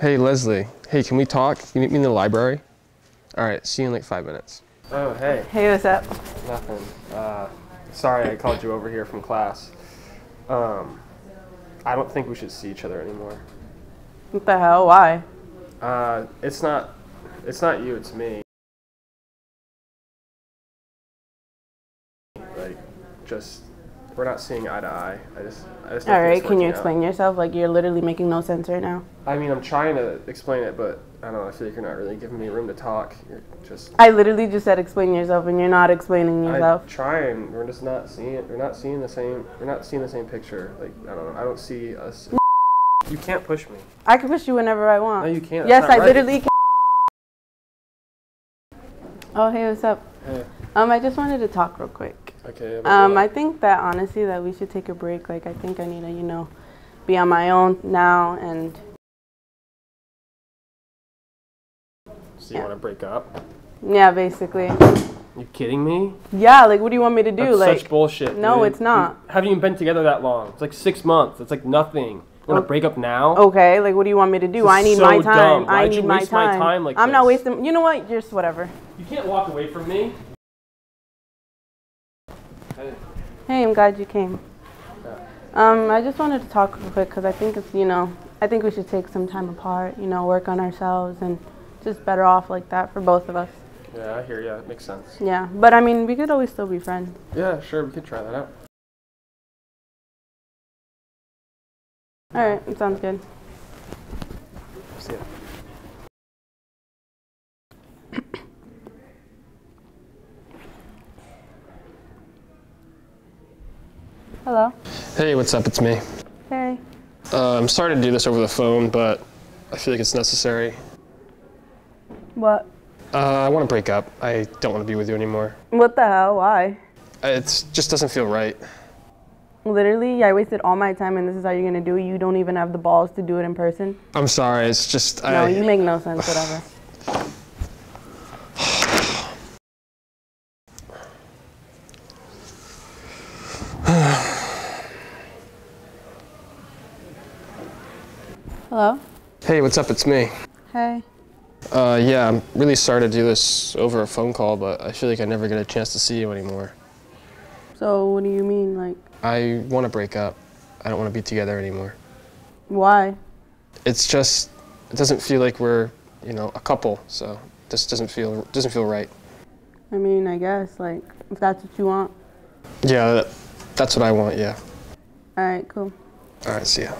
Hey, Leslie. Hey, can we talk? Can you meet me in the library? All right, see you in like five minutes. Oh, hey. Hey, what's up? Nothing. Uh, sorry I called you over here from class. Um, I don't think we should see each other anymore. What the hell? Why? Uh, it's not, it's not you, it's me. Like, just, we're not seeing eye to eye. I just, I just. All right, can you working out. explain yourself? Like, you're literally making no sense right now. I mean, I'm trying to explain it, but I don't know. I feel like you're not really giving me room to talk. You're just. I literally just said explain yourself, and you're not explaining yourself. I'm trying. We're just not seeing. We're not seeing the same. We're not seeing the same picture. Like I don't know. I don't see us. You can't push me. I can push you whenever I want. No, you can't. yes, I right. literally can. Oh, hey, what's up? Hey. Um, I just wanted to talk real quick. Okay. Um. I think that honestly that we should take a break. Like, I think I need to, you know, be on my own now and So you yeah. want to break up? yeah, basically. You kidding me? Yeah, like, what do you want me to do? That's like, such bullshit. no, dude. it's not. Haven't even been together that long. It's like six months. It's like nothing. You want Oh. to break up now? okay, like, what do you want me to do? I need so my time. dumb. I Why'd need you my waste my time. time like I'm not wasting. You know what? Just whatever. You can't walk away from me. Hey. Hey, I'm glad you came. Um, I just wanted to talk real quick because I think it's, you know, I think we should take some time apart, you know, work on ourselves and just better off like that for both of us. Yeah, I hear you. It makes sense. Yeah, but I mean, we could always still be friends. Yeah, sure. We could try that out. All right, it sounds good. See ya. Hello. Hey, what's up? It's me. Hey. Uh, I'm sorry to do this over the phone, but I feel like it's necessary. What? Uh, I want to break up. I don't want to be with you anymore. What the hell? Why? It just doesn't feel right. Literally, I wasted all my time, and this is how you're gonna do it. You don't even have the balls to do it in person. I'm sorry. It's just No, I. you make no sense. Whatever. Hello. Hey, what's up? It's me. Hey. Uh, yeah, I'm really sorry to do this over a phone call, but I feel like I never get a chance to see you anymore. So, what do you mean? Like, I want to break up. I don't want to be together anymore. why? It's just it doesn't feel like we're you know a couple, so this doesn't feel doesn't feel right. I mean, I guess like if that's what you want. Yeah, that, that's what I want. Yeah. All right, cool. All right. See ya.